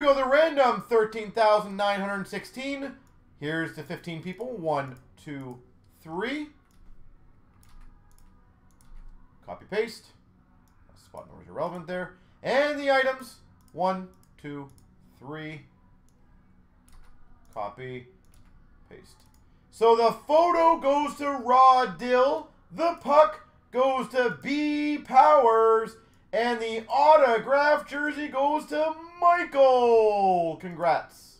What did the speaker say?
go the random 13,916. Here's the 15 people. One, two, three. Copy paste. Spot numbers irrelevant there. And the items. One, two, three. Copy. Paste. So the photo goes to Raw Dill. The puck goes to B Powers. And the autograph jersey goes to Michael. Congrats.